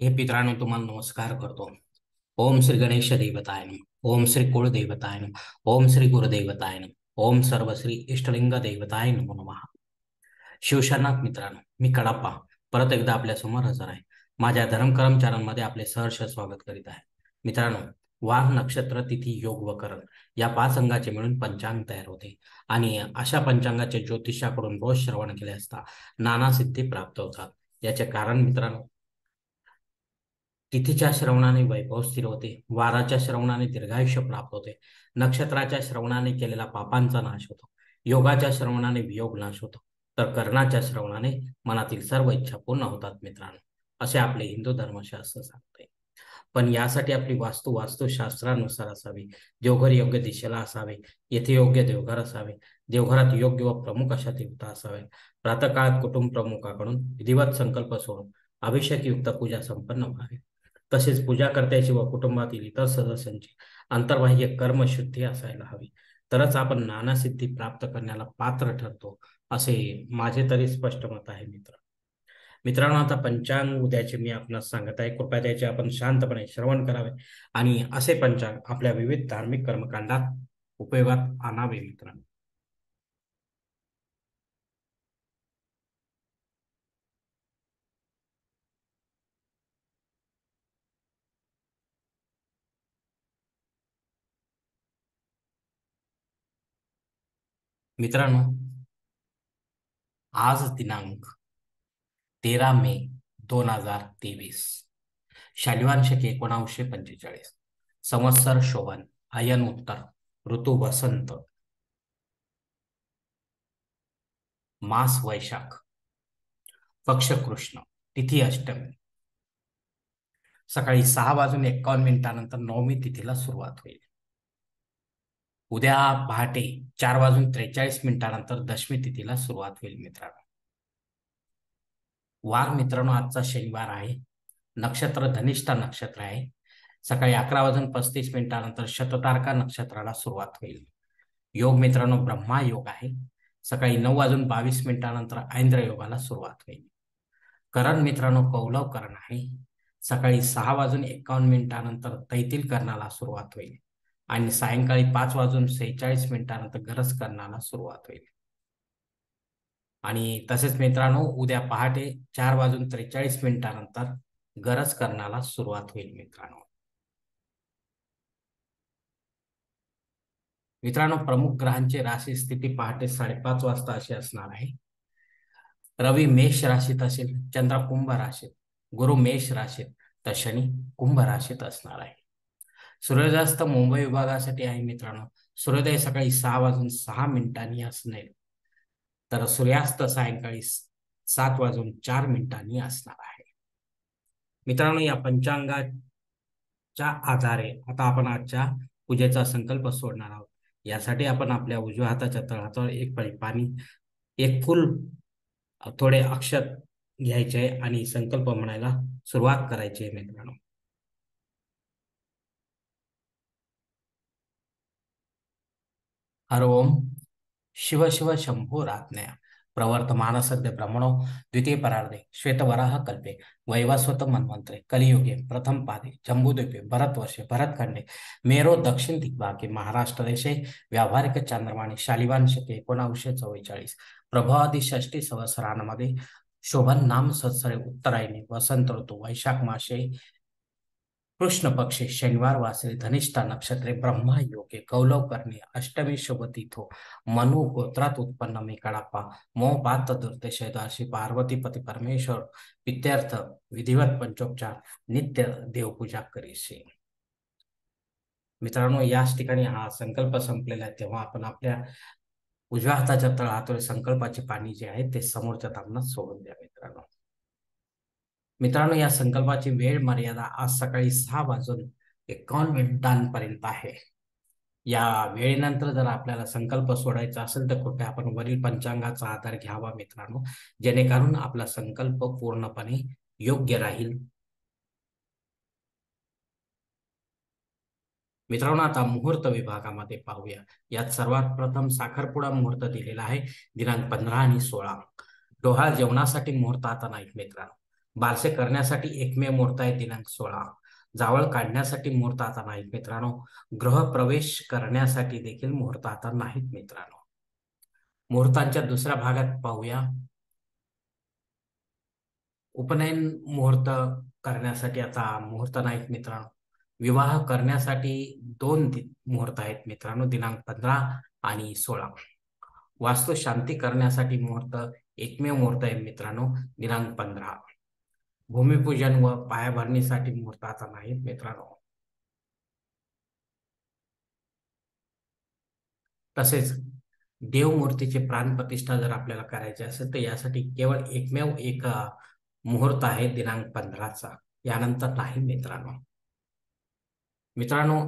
हे पित्रांनो तुम्हाला नमस्कार करतो. ओम श्री गणेश देवताय ओम श्री कुळदेवताय ओम श्री गुरुदेवताय ओम सर्व श्री इष्टलिंग देवताय नमो नमः. शिवशरणात मित्रांनो मी कडाप्पा. परत एकदा आपल्यासमोर हजर आहे. माझ्या धर्म कर्मचाऱ्यांमध्ये आपले सहर्ष स्वागत करीत आहे. मित्रांनो वार नक्षत्र तिथी योग व करण या पाच अंगाचे मिळून पंचांग तयार होते. आणि अशा पंचांगाचे ज्योतिषाकडून रोज श्रवण केले असता नाना सिद्धी प्राप्त होतात. याचे कारण मित्रांनो तिथीच्या श्रवणाने वैभव स्थिर होते. वाराच्या श्रवणाने दीर्घायुष्य प्राप्त होते. नक्षत्राच्या श्रवणाने केलेला पापांचा नाश होतो. योगाच्या श्रवणाने वियोग नाश होतो. तर कर्णाच्या श्रवणाने मनातील सर्व इच्छा पूर्ण होतात मित्रांनो. असे आपले हिंदू धर्मशास्त्र सांगते. पण यासाठी आपली वास्तू वास्तुशास्त्रानुसार असावी. देवघर योग्य दिशेला असावे. येथे योग्य देवघर असावे. देवघरात योग्य व प्रमुख अशा देवता असावे प्रातकाळात कुटुंब प्रमुखाकडून विधिवत संकल्प सोडून अभिषेकयुक्त पूजा संपन्न व्हावी. तसेच पूजा करत्याची व कुटुंबातील इतर सदस्यांची अंतर्बाह्य कर्मशुद्धी असायला हवी. तरच आपण नाना सिद्धी प्राप्त करण्याला पात्र ठरतो असे माझे तरी स्पष्ट मत आहे मित्र. मित्रांनो आता पंचांग उद्याचे मी आपणास सांगत आहे. कृपया त्याचे आपण शांतपणे श्रवण करावे आणि असे पंचांग आपल्या विविध धार्मिक कर्मकांडात उपयोगात आणावे मित्रांनो. मित्रांनो आज दिनांक तेरा मे दोन हजार तेवीस. शालिवान शके पंचेचाळीस. संवत्सर शोभन आयन उत्तर ऋतू वसंत मास वैशाख पक्ष कृष्ण तिथी अष्टमी. सकाळी सहा वाजून एकावन्न मिनिटानंतर नवमी तिथीला सुरुवात होईल. उद्या पहाटे चार वाजून त्रेचाळीस मिनिटानंतर दशमी तिथीला सुरुवात होईल मित्रांनो. वार मित्रांनो आजचा शनिवार आहे. नक्षत्र धनिष्ठा नक्षत्र आहे. सकाळी अकरा वाजून पस्तीस मिनिटानंतर शततारका नक्षत्राला सुरुवात होईल. योग मित्रांनो ब्रह्मा योग आहे. सकाळी नऊ वाजून बावीस मिनिटानंतर ऐंद्र योगाला सुरुवात होईल. करण मित्रांनो कौलव करण आहे. सकाळी सहा वाजून एकावन्न मिनिटानंतर तैतील करणाला सुरुवात होईल. आणि सायंकाळी पाच वाजून सेहेचाळीस मिनिटानंतर गरज करण्याला सुरुवात होईल. आणि तसेच मित्रांनो उद्या पहाटे चार वाजून त्रेचाळीस मिनिटानंतर गरज करण्याला सुरुवात होईल मित्रांनो. मित्रांनो प्रमुख ग्रहांची राशी स्थिती पहाटे साडेपाच वाजता अशी असणार आहे. रवी मेष राशीत असेल चंद्र कुंभ राशीत गुरु मेष राशीत तर शनी कुंभ राशीत असणार आहे. सूर्यास्त मुंबई विभागासाठी आहे मित्रांनो. सूर्योदय सकाळी सहा वाजून सहा मिनिटांनी असणार. तर सूर्यास्त सायंकाळी सात वाजून चार मिनिटांनी असणार आहे. मित्रांनो या पंचांगाच्या आधारे आता आपण आजच्या पूजेचा संकल्प सोडणार आहोत. यासाठी आपण आपल्या उजव्या हाताच्या तळहातावर एक पळी पाणी एक फुल थोडे अक्षत घ्यायचे आणि संकल्प म्हणायला सुरुवात करायची आहे मित्रांनो. हर ओम शिव शिव शंभो रात्नया प्रवर्तमान सद्य ब्रह्मणो द्वितीय परार्धे श्वेतवराह कल्पे वैवस्वत मन्वंतरे कलियुगे प्रथम पादे जम्बूद्वीपे भरतवर्षे भरतखंडे मेरो दक्षिण दिग्भागे महाराष्ट्र देशे व्यावहारिक चांद्रमाने शालिवान शके एकोणावीसशे चव्वेचाळीस प्रभावादी षष्टी संवत्सरांमध्ये शोभन नाम सत्सरे उत्तरायणी वसंत ऋतू वैशाख मासे कृष्ण पक्षे शनिवार वासरे धनिष्ठा नक्षत्रे ब्रह्मा योगे कौलव करणे अष्टमी शुभ तिथो मनु गोत्रात उत्पन्न मी कडापा मो पात दुर्देशयदाशी पार्वती पती परमेश्वर विद्यार्थ विधिवत पंचोपचार नित्य देवपूजा करीशी. मित्रांनो याच ठिकाणी हा संकल्प संपलेला आहे. तेव्हा आपण आपल्या उजव्या हाताच्या तळहातोळे संकल्पाचे पाणी जे आहे ते समोरच्या तामणात सोडून द्या मित्रांनो. मित्रांनो या संकल्पाची वेळ मर्यादा आज सकाळी सहा वाजून एकावन्न मिनिटांपर्यंत आहे. या वेळेनंतर जर आपल्याला संकल्प सोडायचा असेल तर कुठे आपण वरील पंचांगाचा आधार घ्यावा मित्रांनो. जेणेकरून आपला संकल्प पूर्णपणे योग्य राहील. मित्रांनो आता मुहूर्त विभागामध्ये पाहूया. यात सर्वात प्रथम साखरपुडा मुहूर्त दिलेला आहे दिनांक पंधरा आणि सोळा. डोहाळ जेवणासाठी मुहूर्त आता नाहीत मित्रांनो. बारसे करण्यासाठी एकमेव मुहूर्त आहे दिनांक सोळा. जावळ काढण्यासाठी मुहूर्त आता नाहीत मित्रांनो. ग्रह प्रवेश करण्यासाठी देखील मुहूर्त आता नाहीत मित्रांनो. मुहूर्तांच्या दुसऱ्या भागात पाहूया. उपनयन मुहूर्त करण्यासाठी आता मुहूर्त नाहीत मित्रांनो. विवाह करण्यासाठी दोन मुहूर्त आहेत मित्रांनो दिनांक पंधरा आणि सोळा. वास्तू शांती करण्यासाठी मुहूर्त एकमेव मुहूर्त आहे मित्रांनो दिनांक पंधरा. भूमिपूजन व पायाभरणीसाठी मुहूर्ताचा नाही मित्रांनो. तसेच देवमूर्तीचे प्राणप्रतिष्ठा जर आपल्याला करायची असेल तर यासाठी केवळ एकमेव एक मुहूर्त आहे दिनांक पंधराचा. यानंतर नाही मित्रांनो. मित्रांनो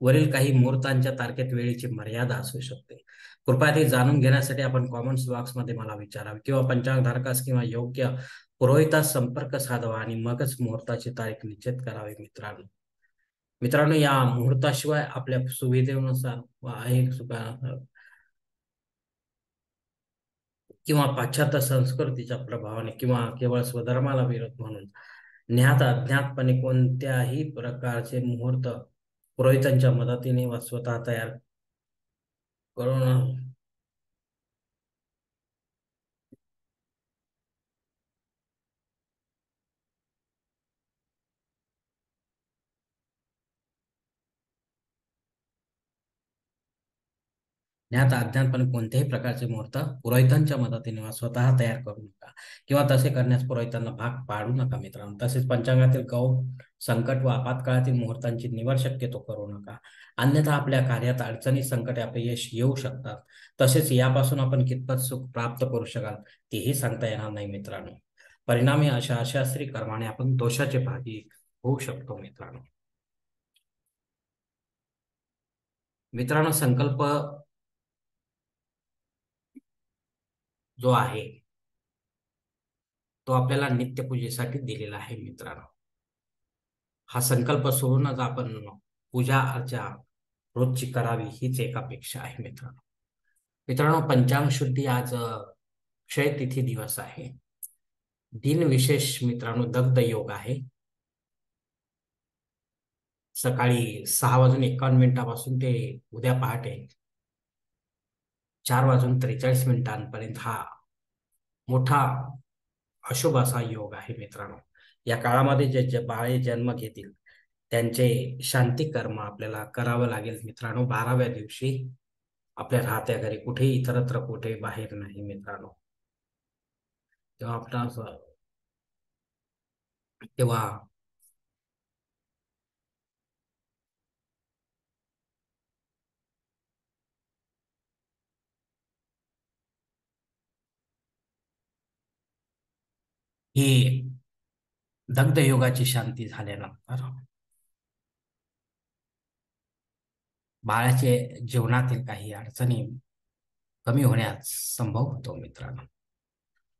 वरील काही मुहूर्तांच्या तारखेत वेळेची मर्यादा असू शकते. कृपया ते जाणून घेण्यासाठी आपण कॉमेंट्स बॉक्समध्ये मला विचारावे. किंवा पंचांग धारकास किंवा योग्य पुरोहितास संपर्क साधावा आणि मगच मुहूर्ताची तारीख निश्चित करावी मित्रांनो. मित्रांनो या मुहूर्ताशिवाय आपल्या सुविधेनुसार किंवा पाश्चात्य संस्कृतीच्या प्रभावाने किंवा केवळ स्वधर्माला विरोध म्हणून ज्ञात अज्ञातपणे कोणत्याही प्रकारचे मुहूर्त पुरोहितांच्या मदतीने वा स्वतः तयार करून. ज्ञात अज्ञातपणे कोणत्याही प्रकारचे मुहूर्त पुरोहितांच्या मदतीने स्वतः तयार करू नका. किंवा तसे करण्यास पुरोहितांना भाग पाडू नका मित्रांनो. तसेच पंचांगातील गौ संकट व आपत्काळातील मुहूर्तांची निवड शक्यतो करू नका. अन्यथा आपल्या कार्यात अडचणी संकटे अपयश येऊ शकतात. तसेच यापासून आपण कितपत सुख प्राप्त करू शकाल तेही सांगता येणार नाही मित्रांनो. परिणामी अशा अशास्त्री कर्माने आपण दोषाचे भागी होऊ शकतो मित्रांनो. मित्रांनो संकल्प जो आहे तो आपल्याला नित्यपूजेसाठी दिलेला आहे मित्रांनो. हा संकल्प सोडूनच आपण पूजा अर्चा रोजची करावी हीच एक अपेक्षा आहे मित्रांनो. मित्रांनो पंचांग शुद्धी आज क्षयतिथी दिवस आहे. दिन विशेष मित्रांनो दग्ध योग आहे. सकाळी सहा वाजून एकावन्न मिनिटापासून ते उद्या पहाटे चार वाजून त्रेचाळीस मिनिटांपर्यंत हा मोठा अशुभ असा योग आहे मित्रांनो. या काळामध्ये जे जे बाळे जन्म घेतील त्यांचे शांती कर्म आपल्याला करावं लागेल मित्रांनो. बाराव्या दिवशी आपल्या राहत्या घरी कुठे इतरत्र कुठे बाहेर नाही मित्रांनो. तेव्हा आपला तेव्हा ही दग्धयोगाची शांती झाल्यानंतर बाळाचे जीवनातील काही अडचणी कमी होण्यास संभव होतो मित्रांनो.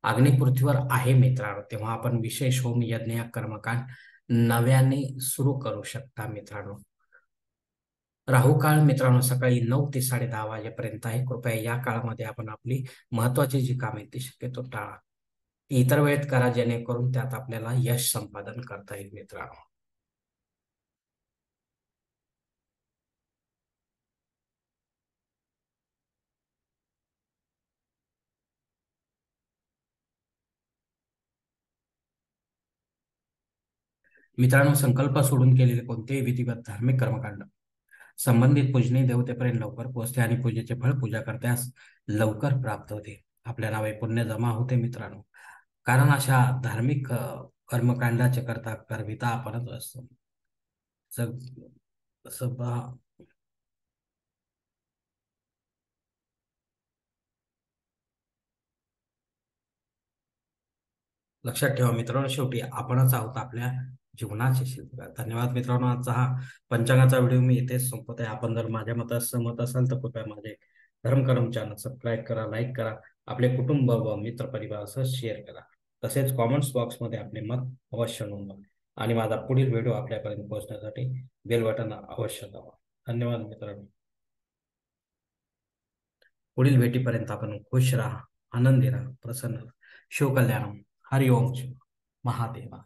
अग्निपृथ्वीवर आहे मित्रांनो तेव्हा आपण विशेष होम यज्ञ कर्मकांड नव्याने सुरू करू शकता मित्रांनो. राहू काळ मित्रांनो सकाळी नऊ ते साडे दहा वाजेपर्यंत आहे. कृपया या काळामध्ये आपण आपली महत्वाची जी कामे ती शक्यतो टाळा. इतर वेळेत करा जेणेकरून त्यात आपल्याला यश संपादन करता येईल मित्रांनो. मित्रांनो संकल्प सोडून केलेले कोणतेही विधिवत धार्मिक कर्मकांड संबंधित पूजने देवतेपर्यंत लवकर पोहोचते आणि पूजेचे फळ पूजा करत्यास लवकर प्राप्त होते. आपल्या नावे पुण्य जमा होते मित्रांनो. कारण अशा धार्मिक कर्मकांडाच्या करता कर्मिता आपणच असतो. लक्षात ठेवा मित्रांनो शेवटी आपणच आहोत आपल्या जीवनाचे शिल्पकार. धन्यवाद मित्रांनो आजचा हा पंचांगाचा व्हिडिओ मी इथेच संपत आहे आपण जर माझ्या मतात सहमत असाल तर कृपया माझे धर्मकरम चॅनल सबस्क्राईब करा लाईक करा. आपले कुटुंब व मित्र परिवारासह शेअर करा. तसेच कॉमेंट्स बॉक्समध्ये आपले मत अवश्य नोंदवा. आणि माझा पुढील व्हिडिओ आपल्यापर्यंत पोहोचण्यासाठी बेल बटन अवश्य दावा धन्यवाद मित्रांनो. पुढील भेटीपर्यंत आपण खुश राहा आनंदी राहा प्रसन्न राहा. शिवकल्याणम हरिओम शिव महादेवा.